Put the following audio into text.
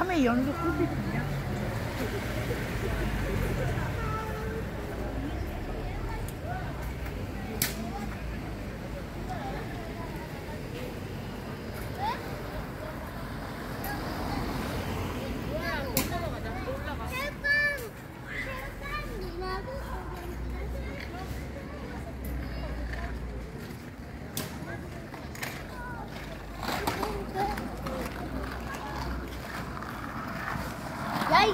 3회 연속 골프 있냐? 来